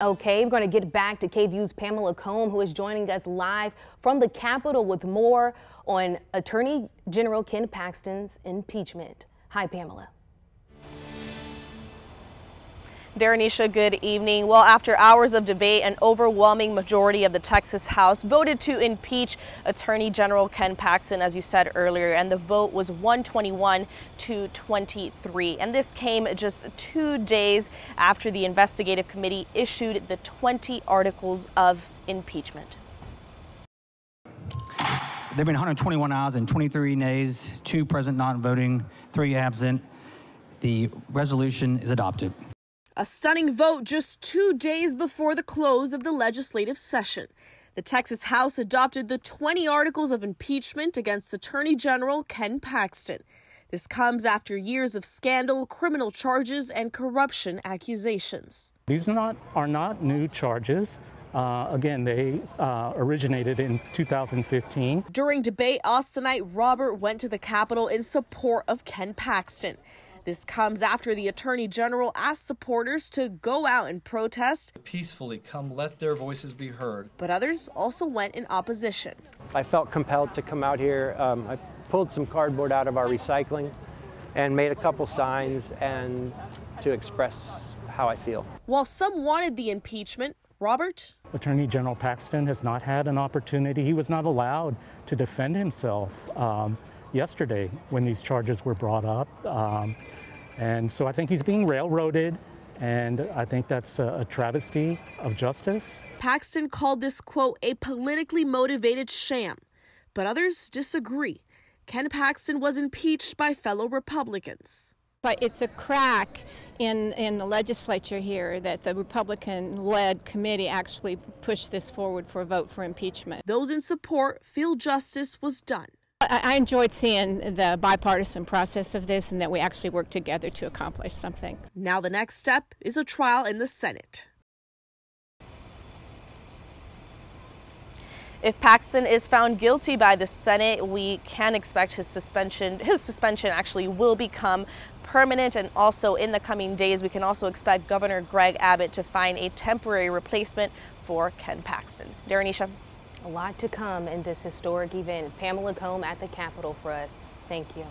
Okay, we're going to get back to KVUE's Pamela Comme, who is joining us live from the Capitol with more on Attorney General Ken Paxton's impeachment. Hi, Pamela. Daranesha, good evening. Well, after hours of debate, an overwhelming majority of the Texas House voted to impeach Attorney General Ken Paxton, as you said earlier, and the vote was 121 to 23. And this came just two days after the investigative committee issued the 20 articles of impeachment. There have been 121 ayes and 23 nays, two present not voting, three absent. The resolution is adopted. A stunning vote just two days before the close of the legislative session. The Texas House adopted the 20 articles of impeachment against Attorney General Ken Paxton. This comes after years of scandal, criminal charges, and corruption accusations. These are not, are not new charges. Uh, again, they uh, originated in 2015. During debate, Austinite Robert went to the Capitol in support of Ken Paxton. This comes after the Attorney General asked supporters to go out and protest. Peacefully come let their voices be heard. But others also went in opposition. I felt compelled to come out here. Um, I pulled some cardboard out of our recycling and made a couple signs and to express how I feel. While some wanted the impeachment, Robert? Attorney General Paxton has not had an opportunity. He was not allowed to defend himself um, yesterday when these charges were brought up. Um, and so I think he's being railroaded, and I think that's a, a travesty of justice. Paxton called this quote a politically motivated sham, but others disagree. Ken Paxton was impeached by fellow Republicans. But it's a crack in, in the legislature here that the Republican led committee actually pushed this forward for a vote for impeachment. Those in support feel justice was done. I enjoyed seeing the bipartisan process of this and that we actually worked together to accomplish something. Now, the next step is a trial in the Senate. If Paxton is found guilty by the Senate, we can expect his suspension. His suspension actually will become permanent and also in the coming days we can also expect Governor Greg Abbott to find a temporary replacement for Ken Paxton. Daranesha. A lot to come in this historic event. Pamela Comme at the Capitol for us. Thank you.